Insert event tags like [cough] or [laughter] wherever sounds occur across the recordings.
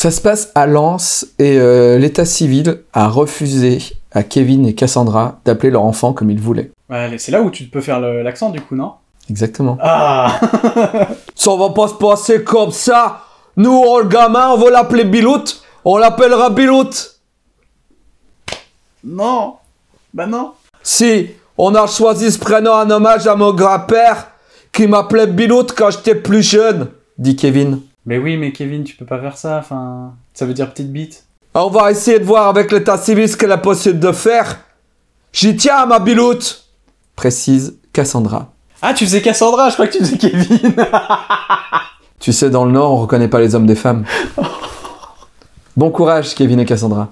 Ça se passe à Lens et euh, l'état civil a refusé à Kevin et Cassandra d'appeler leur enfant comme ils voulaient. Ouais, c'est là où tu peux faire l'accent du coup, non? Exactement. Ah [laughs] Ça va pas se passer comme ça. Nous, on, le gamin, on va l'appeler Bilout. On l'appellera Bilout. Non Bah non Si, on a choisi ce prénom en hommage à mon grand-père qui m'appelait Bilout quand j'étais plus jeune, dit Kevin. Mais oui, mais Kevin, tu peux pas faire ça, enfin... Ça veut dire petite bite. On va essayer de voir avec l'état civil ce qu'elle est possible de faire. J'y tiens ma Bilout, précise Cassandra. Ah, tu faisais Cassandra, je crois que tu faisais Kevin [laughs] Tu sais, dans le Nord, on reconnaît pas les hommes des femmes. Bon courage, Kevin et Cassandra.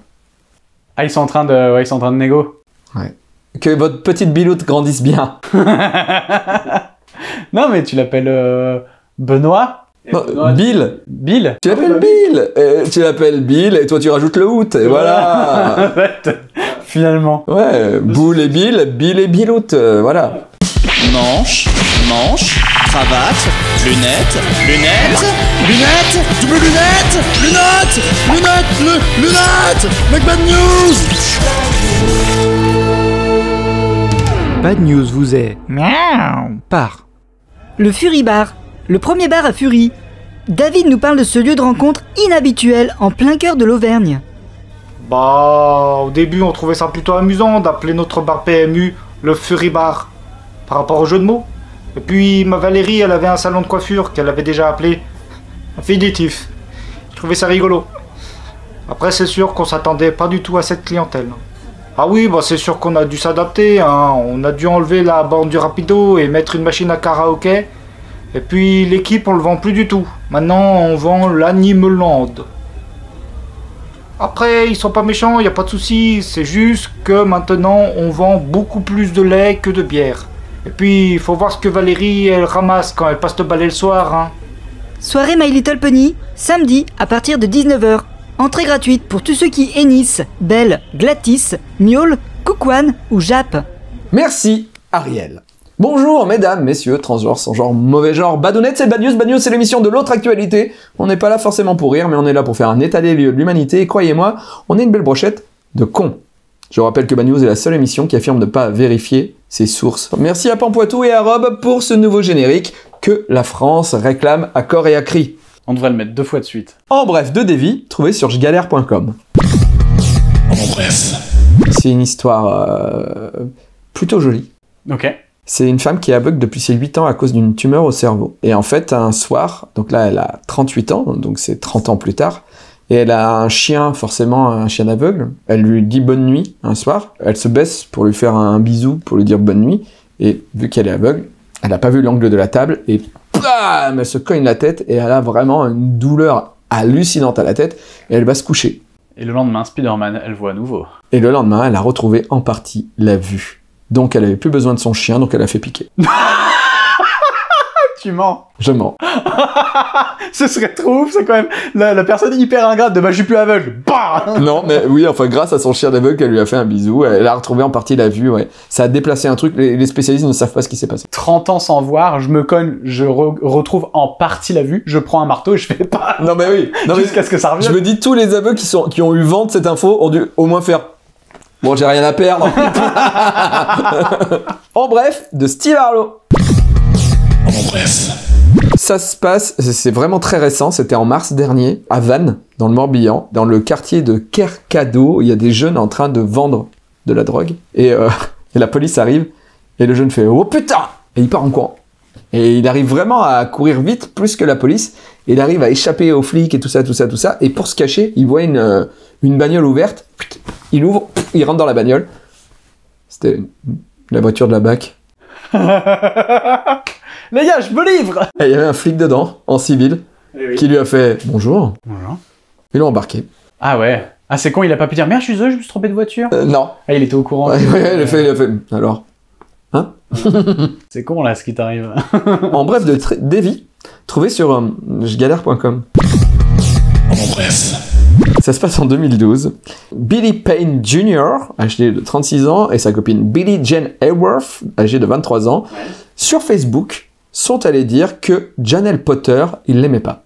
Ah, ils sont en train de... Ouais, ils sont en train de négo. Que votre petite Biloute grandisse bien. [laughs] Non, mais tu l'appelles... euh, Benoît Non, Bill. Bill Tu l'appelles Bill. Euh, tu l'appelles Bill et toi tu rajoutes le out. Et voilà. [laughs] En fait, Finalement. Ouais, Boule et Bill, Bill et Billout. euh, voilà. Manche, manche, cravate, lunettes, lunettes, lunettes, double lunettes, lunettes, lunettes, lu- lunettes, Mec Bad News Bad News vous est miaou par Le Fury Bar, le premier bar à Fury. David nous parle de ce lieu de rencontre inhabituel en plein cœur de l'Auvergne. Bah, au début, on trouvait ça plutôt amusant d'appeler notre bar PMU le Fury Bar, par rapport au jeu de mots. Et puis, ma Valérie, elle avait un salon de coiffure qu'elle avait déjà appelé Infinitif. Je trouvais ça rigolo. Après, c'est sûr qu'on s'attendait pas du tout à cette clientèle. Ah oui, bah c'est sûr qu'on a dû s'adapter, hein. On a dû enlever la borne du rapido et mettre une machine à karaoké. Et puis, l'équipe, on le vend plus du tout. Maintenant, on vend l'Animeland. Après, ils sont pas méchants, y a pas de souci. C'est juste que maintenant, on vend beaucoup plus de lait que de bière. Et puis, il faut voir ce que Valérie, elle ramasse quand elle passe te balai le soir, hein. Soirée My Little Pony, samedi à partir de 19h. Entrée gratuite pour tous ceux qui hennissent, Belle, Glatis, Miaule, Coucouane ou Jap. Merci, Ariel. Bonjour, mesdames, messieurs, transgenres, sans genre, mauvais genre, badounettes, c'est Bad News. Bad News, c'est l'émission de l'autre actualité. On n'est pas là forcément pour rire, mais on est là pour faire un état des lieux de l'humanité. Et croyez-moi, on est une belle brochette de cons. Je rappelle que Bad News est la seule émission qui affirme ne pas vérifier ses sources. Merci à Pampoitou et à Rob pour ce nouveau générique que la France réclame à corps et à cri. On devrait le mettre deux fois de suite. En bref, de Davy, trouvé sur jgalère.com. En bref. C'est une histoire euh, plutôt jolie. Ok. C'est une femme qui est aveugle depuis ses 8 ans à cause d'une tumeur au cerveau. Et en fait, un soir, donc là, elle a 38 ans, donc c'est 30 ans plus tard, et elle a un chien, forcément un chien aveugle. Elle lui dit bonne nuit un soir. Elle se baisse pour lui faire un bisou, pour lui dire bonne nuit. Et vu qu'elle est aveugle, elle n'a pas vu l'angle de la table, et bam, elle se cogne la tête, et elle a vraiment une douleur hallucinante à la tête, et elle va se coucher. Et le lendemain, Spider-Man, elle voit à nouveau. Et le lendemain, elle a retrouvé en partie la vue. Donc elle avait plus besoin de son chien, donc elle a fait piquer. [laughs] Tu mens Je mens. [laughs] Ce serait trop ouf, c'est quand même la, la personne hyper ingrate de bah je suis plus aveugle. Bah [laughs] Non, mais oui, enfin, grâce à son chien d'aveugle, qu'elle lui a fait un bisou, elle a retrouvé en partie la vue, ouais. Ça a déplacé un truc, les, les spécialistes ne savent pas ce qui s'est passé. 30 ans sans voir, je me cogne, je re- retrouve en partie la vue, je prends un marteau et je fais pas Non, mais oui, jusqu'à ce que ça je revienne. me dis, tous les aveugles qui, sont, qui ont eu vent de cette info ont dû au moins faire. Bon, j'ai rien à perdre. [laughs] en bref, de Steve Harlow. En bref. Ça se passe, c'est vraiment très récent, c'était en mars dernier, à Vannes, dans le Morbihan, dans le quartier de Kercado. Il y a des jeunes en train de vendre de la drogue. Et, euh, [laughs] et la police arrive, et le jeune fait Oh putain Et il part en courant. Et il arrive vraiment à courir vite, plus que la police. Et il arrive à échapper aux flics et tout ça, tout ça, tout ça. Et pour se cacher, il voit une, euh, une bagnole ouverte. Il ouvre, il rentre dans la bagnole. C'était la voiture de la BAC. [laughs] Les gars, je me livre Et il y avait un flic dedans, en civil, qui lui a fait bonjour. Voilà. Ils l'ont embarqué. Ah ouais. Ah c'est con, il a pas pu dire merde, je suis je me suis trompé de voiture. Euh, non. Ah il était au courant. Ouais, ouais, il a fait, il a fait. Alors. [laughs] C'est con là ce qui t'arrive. [laughs] En bref, de Davy, trouvé sur euh, jgalère.com. En bref. Ça se passe en 2012. Billy Payne Jr., âgé de 36 ans, et sa copine Billy Jane Hayworth, âgée de 23 ans, sur Facebook, sont allés dire que Janelle Potter, il l'aimait pas.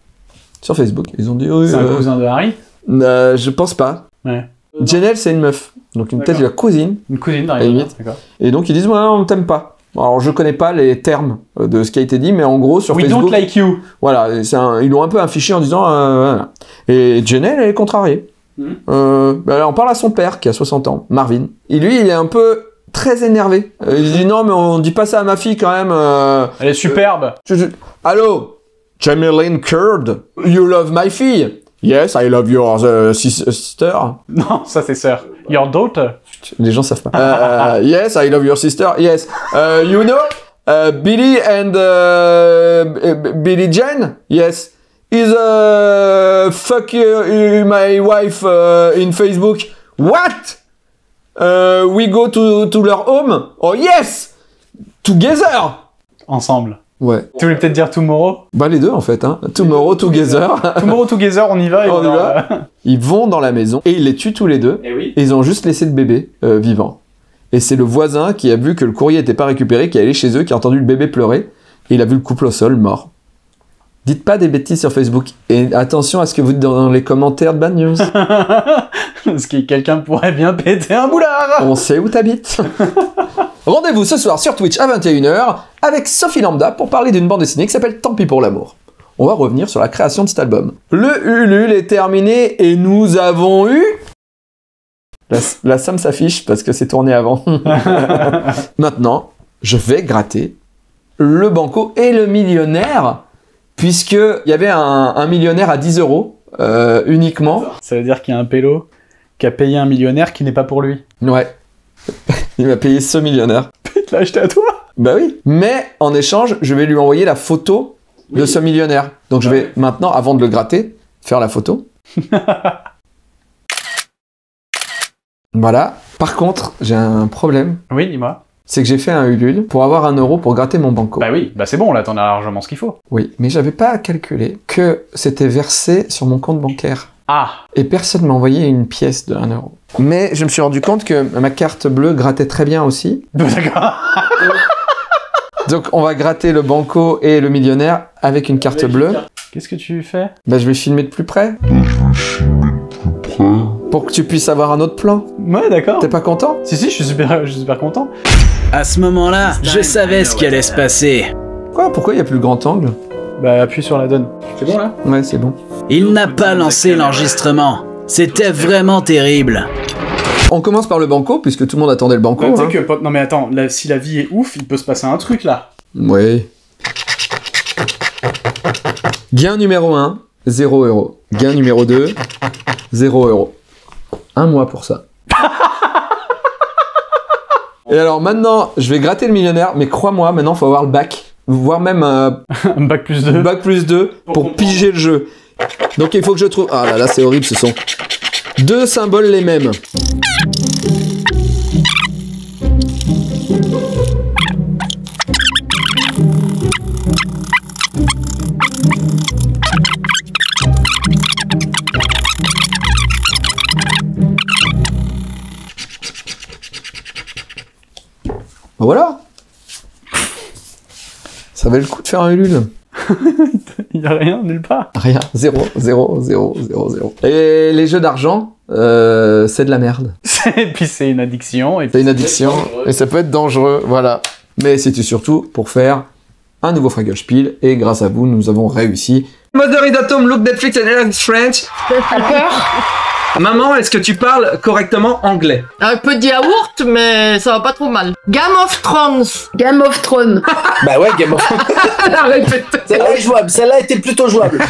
sur Facebook. Ils ont dit oui. C'est un euh, cousin de Harry? Euh, je pense pas. Ouais. Janelle, c'est une meuf. Donc une- peut-être la cousine. Une cousine limite. D'accord. Et donc ils disent ouais, on t'aime pas. Alors je connais pas les termes euh, de ce qui a été dit, mais en gros sur We Facebook, don't like you. voilà, un- ils l'ont un peu affiché en disant euh, voilà. Et Janelle, elle est contrariée. Mhm. Euh, bah, en parle à son père qui a 60 ans, Marvin. Et lui, il est un peu très énervé. Euh, il dit non, mais on dit pas ça à ma fille quand même. euh, Elle est superbe. je- je- Allô, Kurd, you love my fille. Yes, I love your uh, sis- sister. [laughs] Non, ça c'est sœur. Your daughter. Les gens savent pas. Euh, euh, yes, I love your sister. Yes. Uh, you know, uh, Billy and uh, Billy Jane? Yes. Is uh, fuck you, my wife uh, in Facebook. What? Uh, we go to to their home? Oh yes, together. Ensemble. Ouais. Tu voulais peut-être dire tomorrow? Bah les deux en fait. Hein. Tomorrow together. [laughs] Tomorrow together, on y va. et On y va. [laughs] Ils vont dans la maison et ils les tuent tous les deux. Eh oui. Et ils ont juste laissé le bébé euh, vivant. Et c'est le voisin qui a vu que le courrier n'était pas récupéré, qui est allé chez eux, qui a entendu le bébé pleurer, et il a vu le couple au sol, mort. Dites pas des bêtises sur Facebook. Et attention à ce que vous dites dans les commentaires de Bad News. [laughs] Parce que quelqu'un pourrait bien péter un boulard. On sait où t'habites. Rendez-vous ce soir sur Twitch à 21h avec Sophie Lambda pour parler d'une bande dessinée qui s'appelle Tant pis pour l'amour. On va revenir sur la création de cet album. Le Ulule est terminé et nous avons eu... La, la somme s'affiche parce que c'est tourné avant. [laughs] Maintenant, je vais gratter le banco et le millionnaire puisque il y avait un, un millionnaire à 10 euros euh, uniquement. Ça veut dire qu'il y a un pélo qui a payé un millionnaire qui n'est pas pour lui. Ouais. Il m'a payé ce millionnaire. [laughs] Il l'a acheté à toi Bah oui. Mais en échange, je vais lui envoyer la photo de ce millionnaire. Donc je vais maintenant, avant de le gratter, faire la photo. [laughs] voilà. Par contre, j'ai un problème. Oui, dis-moi. C'est que j'ai fait un Ulule pour avoir un euro pour gratter mon banco. Bah oui, bah c'est bon, là t'en as largement ce qu'il faut. Oui, mais j'avais pas calculé que c'était versé sur mon compte bancaire. Ah Et personne m'a envoyé une pièce de 1 euro. Mais je me suis rendu compte que ma carte bleue grattait très bien aussi. [laughs] D'accord. Donc on va gratter le banco et le millionnaire avec une carte bleue. Qu'est-ce que tu fais? Bah je vais filmer de plus près. Pour que tu puisses avoir un autre plan. Ouais, d'accord. T'es pas content? Si, si, je suis super, je suis super content. À ce moment-là, je savais ce qui allait se passer. Quoi? Pourquoi il y a plus le grand angle? Bah appuie sur la donne. C'est bon là? Ouais, c'est bon. Il n'a pas lancé l'enregistrement. C'était vraiment terrible. On commence par le banco, puisque tout le monde attendait le banco. hein. que, non mais attends, là, si la vie est ouf, il peut se passer un truc là. Oui. Gain numéro 1, 0 euro. Gain numéro 2, 0 euro. Un mois pour ça. [laughs] Et alors maintenant, je vais gratter le millionnaire, mais crois-moi, maintenant, faut avoir le bac. Voire même euh, [laughs] Un bac plus 2. bac plus 2 pour piger le jeu. Donc il faut que je trouve... Ah là là, c'est horrible, ce sont deux symboles les mêmes. Voilà. Ça valait le coup de faire un Ulule. Il [laughs] y a rien, nulle part. Rien. Zéro, zéro, zéro, zéro, zéro. Et les jeux d'argent, euh, c'est de la merde. [laughs] Et puis c'est une addiction. Et C'est une addiction et ça peut être dangereux, voilà. Mais c'était surtout pour faire un nouveau Fraggle et grâce à vous, nous avons réussi. Mother is at home, look Netflix and Alex French. Maman, est-ce que tu parles correctement anglais? Un peu de yaourt, mais ça va pas trop mal. Game of Thrones. Game of Thrones. [laughs] Bah ouais, Game of [laughs] Celle-là est jouable, celle-là était plutôt jouable.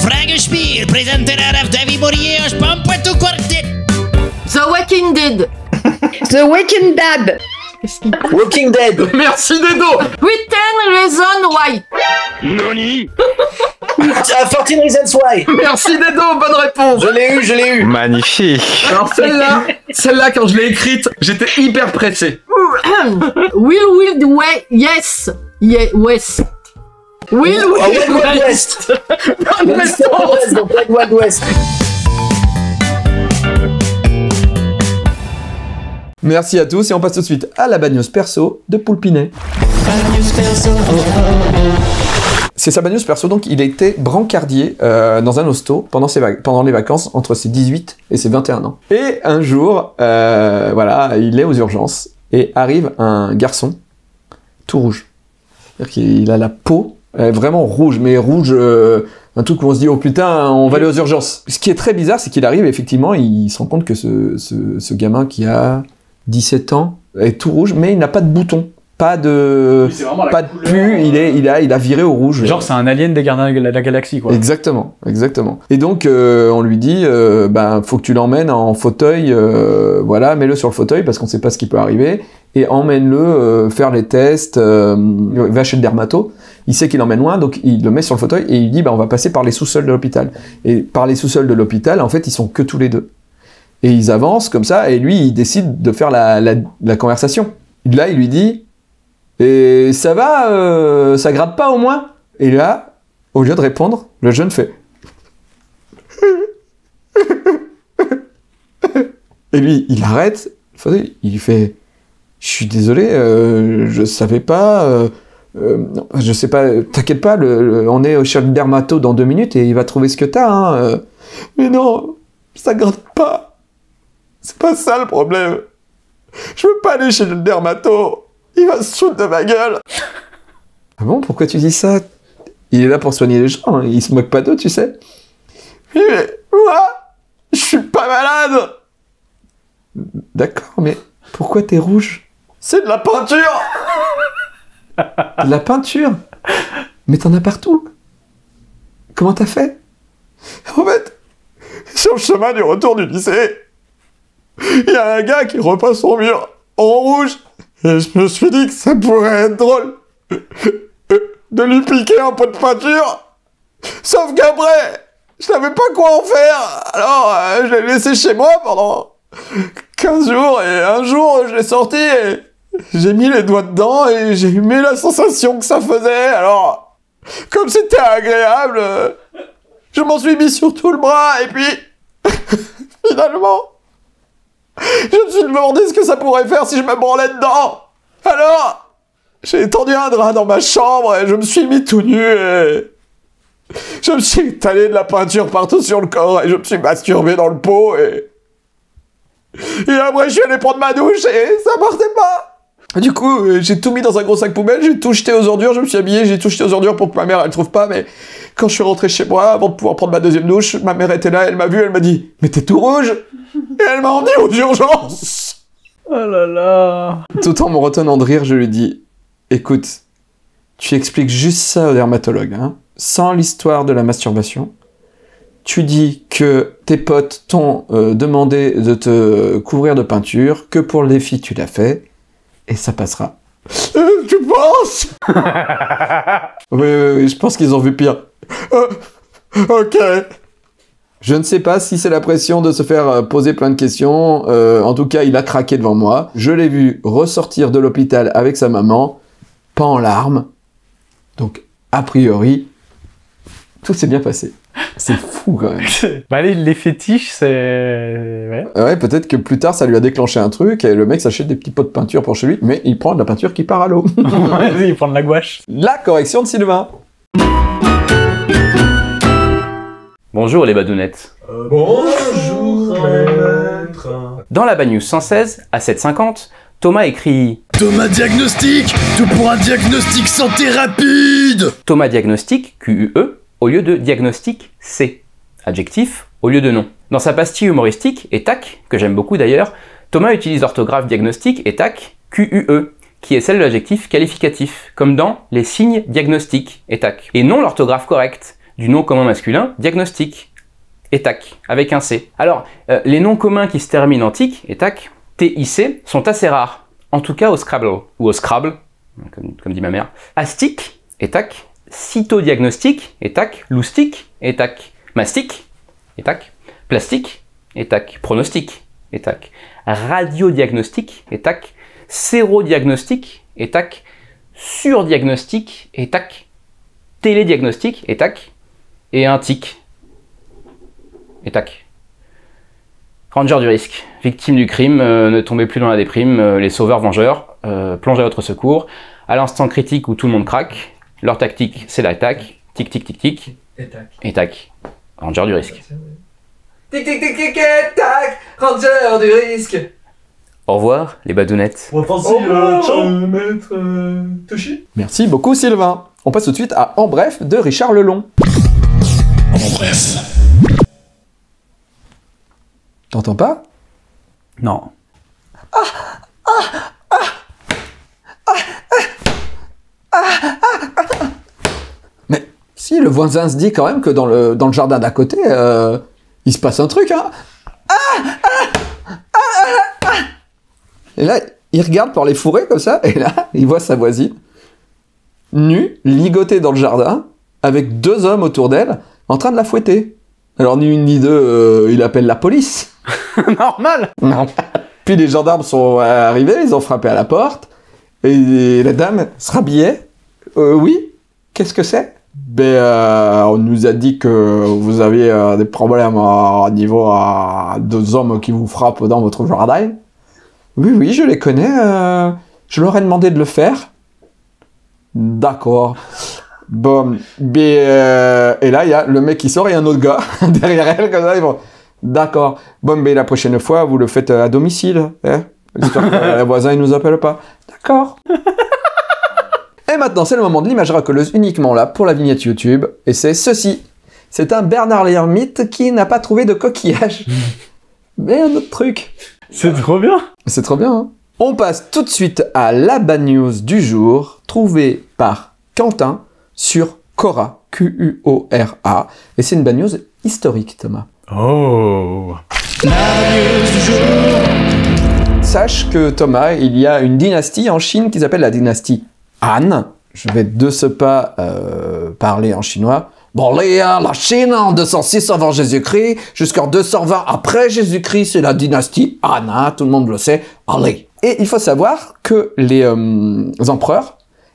Fragespiel, av David Boreas Pampueto Quartet. The Walking Dead. The Waking Dad. Walking Dead. [laughs] Merci Dedo Written Reason Why. Ah, 14 Reasons Why. [laughs] Merci Dedo, bonne réponse Je l'ai eu, je l'ai eu. Magnifique. Alors celle-là, celle-là quand je l'ai écrite, j'étais hyper pressé. [coughs] Will Wild Way. Yes. Yeah, West. Will Ah, Way. West. [laughs] Wild Wild West. Merci à tous et on passe tout de suite à la bagnose perso de Poulpinet. C'est sa bad news perso, donc il était brancardier euh, dans un hosto pendant, ses pendant les vacances entre ses 18 et ses 21 ans. Et un jour, euh, voilà, il est aux urgences et arrive un garçon tout rouge. Qu'il a la peau euh, vraiment rouge, mais rouge, un truc où on se dit, oh putain, on va aller aux urgences. Ce qui est très bizarre, c'est qu'il arrive, effectivement, il se rend compte que ce, ce, ce gamin qui a 17 ans est tout rouge, mais il n'a pas de bouton. Pas de, pas de pu, il, est, il, a, il a viré au rouge. Genre, c'est un alien des gardiens de la galaxie, quoi. Exactement, exactement. Et donc, euh, on lui dit, euh, ben, faut que tu l'emmènes en fauteuil, euh, voilà, mets-le sur le fauteuil parce qu'on sait pas ce qui peut arriver, et emmène-le euh, faire les tests, euh, va chez le dermato. Il sait qu'il emmène loin, donc il le met sur le fauteuil et il dit, ben, on va passer par les sous-sols de l'hôpital. Et par les sous-sols de l'hôpital, en fait, ils sont que tous les deux. Et ils avancent comme ça, et lui, il décide de faire la, la, conversation. Là, il lui dit, et ça va, euh, ça gratte pas au moins? Et là, au lieu de répondre, le jeune fait. Et lui, il arrête, il fait Je suis désolé, euh, je savais pas. euh, euh, je sais pas, t'inquiète pas, on est chez le dermato dans deux minutes et il va trouver ce que t'as. Hein, euh. Mais non, ça gratte pas. C'est pas ça le problème. Je veux pas aller chez le dermato. Il va se foutre de ma gueule. Ah bon, pourquoi tu dis ça? Il est là pour soigner les gens, hein, il se moque pas d'eux, tu sais. Oui, mais moi, je suis pas malade. D'accord, mais pourquoi t'es rouge? C'est de la peinture De la peinture? Mais t'en as partout Comment t'as fait? En fait, sur le chemin du retour du lycée, [laughs] il y a un gars qui repeint son mur en rouge. Et je me suis dit que ça pourrait être drôle [laughs] de lui piquer un pot de peinture. Sauf qu'après, je savais pas quoi en faire. Alors, euh, je l'ai laissé chez moi pendant 15 jours. Et un jour, je l'ai sorti et j'ai mis les doigts dedans et j'ai aimé la sensation que ça faisait. Alors, comme c'était agréable, je m'en suis mis sur tout le bras et puis, [laughs] finalement, je me suis demandé ce que ça pourrait faire si je me branlais dedans. Alors, j'ai étendu un drap dans ma chambre et je me suis mis tout nu et... Je me suis étalé de la peinture partout sur le corps et je me suis masturbé dans le pot et... Et après, je suis allé prendre ma douche et ça partait pas. Du coup, euh, j'ai tout mis dans un gros sac poubelle, j'ai tout jeté aux ordures, je me suis habillé, j'ai tout jeté aux ordures pour que ma mère, elle trouve pas, mais quand je suis rentré chez moi, avant de pouvoir prendre ma deuxième douche, ma mère était là, elle m'a vu, elle m'a dit « Mais t'es tout rouge !» Et elle m'a emmené aux urgences Oh là là Tout en me retenant de rire, je lui dis Écoute, tu expliques juste ça au dermatologue, hein, sans l'histoire de la masturbation. Tu dis que tes potes t'ont euh, demandé de te couvrir de peinture, que pour les filles tu l'as fait, et ça passera. Euh, tu penses? [laughs] Oui, oui, oui, je pense qu'ils ont vu pire. Euh, ok. Je ne sais pas si c'est la pression de se faire euh, poser plein de questions. euh, en tout cas, il a craqué devant moi. Je l'ai vu ressortir de l'hôpital avec sa maman, pas en larmes. Donc, a priori, tout s'est bien passé. C'est fou quand même. [laughs] bah, les, les fétiches, c'est. Ouais. Ouais, peut-être que plus tard, ça lui a déclenché un truc et le mec s'achète des petits pots de peinture pour chez lui, mais il prend de la peinture qui part à l'eau. [laughs] [laughs] Vas-y, il prend de la gouache. la correction de Sylvain. Bonjour les badounettes. Bonjour, maître. Dans la Bad News 116, à 750, Thomas écrit Thomas Diagnostic Tout pour un diagnostic santé rapide Thomas Diagnostic, QUE, au lieu de Diagnostic C. Adjectif au lieu de nom. Dans sa pastille humoristique, et que j'aime beaucoup d'ailleurs, Thomas utilise l'orthographe diagnostic et tac, QUE, qui est celle de l'adjectif qualificatif, comme dans les signes diagnostiques, et. Et non l'orthographe correcte du nom commun masculin, diagnostic, et avec un C. Alors, euh, les noms communs qui se terminent en tic, et tac, TIC, sont assez rares, en tout cas au Scrabble, ou au Scrabble, comme, dit ma mère. Astic, et tac, cytodiagnostic, et tac, loustic, et tac, mastic, et plastique, et tac, pronostic, et tac, radiodiagnostic, et tac, sérodiagnostic, et tac, surdiagnostic, et tac, télédiagnostic, et tac, et un tic, et tac. Ranger du risque, victime du crime, euh, ne tombez plus dans la déprime, euh, les sauveurs vengeurs, euh, plongez à votre secours, à l'instant critique où tout le monde craque, Leur tactique, c'est l'attaque. Tic, tic, tic, tic. Et tac. Et tac. Ranger du risque. Tic tic tic tic tac, ranger du risque. Au revoir, les badounettes. maître Toshi Merci beaucoup Sylvain. On passe tout de suite à En bref de Richard Lelon. En bref. T'entends pas? Non. Mais si, le voisin se dit quand même que dans le, dans le jardin d'à côté, euh, il se passe un truc, hein Et là, il regarde par les fourrés comme ça, et là, il voit sa voisine, nue, ligotée dans le jardin, avec deux hommes autour d'elle, en train de la fouetter. Alors ni une ni deux, euh, il appelle la police. [laughs] Normal Non. Puis les gendarmes sont arrivés, ils ont frappé à la porte, et la dame se rhabillait. Euh, oui, qu'est-ce que c'est? Ben, euh, on nous a dit que vous aviez euh, des problèmes au niveau euh, deux hommes qui vous frappent dans votre jardin. Oui, oui, je les connais. euh, je leur ai demandé de le faire. D'accord. Bon, ben, euh, et là, il y a le mec qui sort et un autre gars [laughs] derrière elle, comme ça, ils vont. D'accord. Bon, ben, la prochaine fois, vous le faites à domicile, hein que [laughs] les voisins, ils nous appellent pas. D'accord. Maintenant, c'est le moment de l'image racoleuse uniquement là pour la vignette YouTube. Et c'est ceci. C'est un Bernard l'ermite qui n'a pas trouvé de coquillage. [laughs] Mais un autre truc. C'est trop bien C'est trop bien, hein On passe tout de suite à la bad news du jour, trouvée par Quentin sur Quora, Q-U-O-R-A. Et c'est une bad news historique, Thomas. Oh Sache que, Thomas, il y a une dynastie en Chine qui s'appelle la dynastie Han. Je vais de ce pas euh, parler en chinois. Bon, les, euh, la Chine en 206 avant Jésus-Christ jusqu'en 220 après Jésus-Christ, c'est la dynastie hein, tout le monde le sait. Allez. Et il faut savoir que les euh, empereurs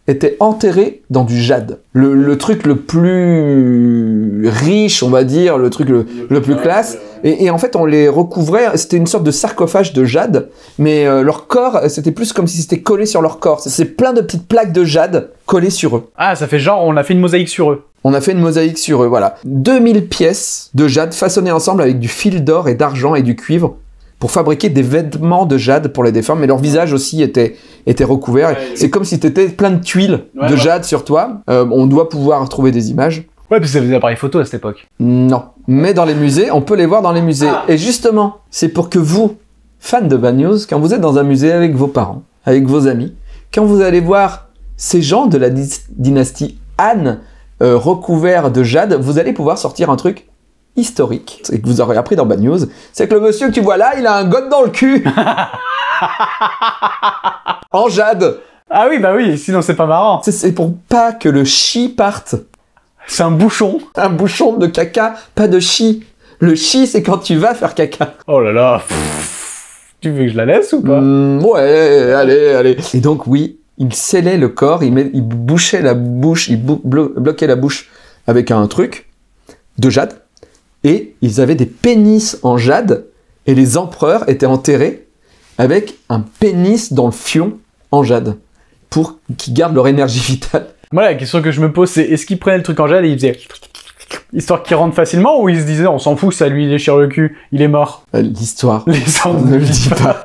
étaient enterrés dans du jade. Le, le truc le plus riche, on va dire, le truc le, le plus classe. Et, et en fait, on les recouvrait, c'était une sorte de sarcophage de jade, mais euh, leur corps, c'était plus comme si c'était collé sur leur corps. C'est plein de petites plaques de jade collées sur eux. Ah, ça fait genre, on a fait une mosaïque sur eux. On a fait une mosaïque sur eux, voilà. 2000 pièces de jade façonnées ensemble avec du fil d'or et d'argent et du cuivre pour fabriquer des vêtements de jade pour les défunts, mais leur visage aussi était, était recouvert. C'est comme si t'étais plein de tuiles Ouais, de ouais. jade sur toi. Euh, on doit pouvoir trouver des images. Ouais, parce que ça faisait appareil photo à cette époque. Non. Mais dans les musées, on peut les voir dans les musées. Et justement, c'est pour que vous, fans de Bad News, quand vous êtes dans un musée avec vos parents, avec vos amis, quand vous allez voir ces gens de la dy- dynastie Han euh, recouverts de jade, vous allez pouvoir sortir un truc historique et que vous aurez appris dans Bad News, c'est que le monsieur que tu vois là, il a un god dans le cul [laughs] En jade Ah oui, bah oui, sinon c'est pas marrant. C'est- pour pas que le chi parte. C'est un bouchon. Un bouchon de caca, pas de chi. Le chi, c'est quand tu vas faire caca. Oh là là. pff. Tu veux que je la laisse ou pas? Mm, ouais, allez, allez. Et donc, oui, il scellait le corps, il, met- il bouchait la bouche, il bou- blo- bloquait la bouche avec un truc de jade. Et ils avaient des pénis en jade. Et les empereurs étaient enterrés avec un pénis dans le fion en jade. Pour qu'ils gardent leur énergie vitale. Moi, la question que je me pose, c'est est-ce qu'il prenait le truc en jade et il faisait histoire qu'il rentre facilement ou il se disait on s'en fout, ça lui déchire le cul, il est mort? Euh, L'histoire. [laughs] L'histoire Ne le dis pas.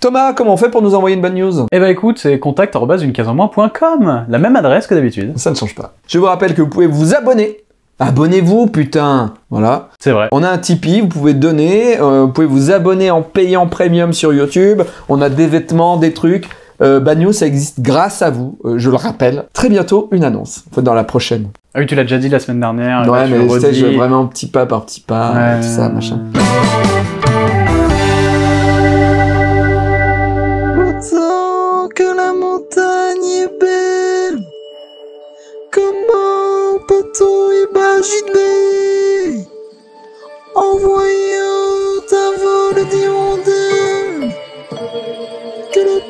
Thomas, comment on fait pour nous envoyer une bonne news? Eh bah écoute, c'est contact.unecaseenmoins.com, la même adresse que d'habitude. Ça ne change pas. Je vous rappelle que vous pouvez vous abonner. Abonnez-vous, putain Voilà. C'est vrai. On a un Tipeee, vous pouvez donner, euh, vous pouvez vous abonner en payant premium sur YouTube. On a des vêtements, des trucs. Euh, Bad News, ça existe grâce à vous, euh, je le rappelle. Très bientôt, une annonce. Enfin, dans la prochaine. Ah oui, tu l'as déjà dit la semaine dernière. ouais, tu mais tu sais, je vraiment petit pas par petit pas, Ouais. tout ça, machin. tantôt imaginé en voyant un vol d'hirondelles que le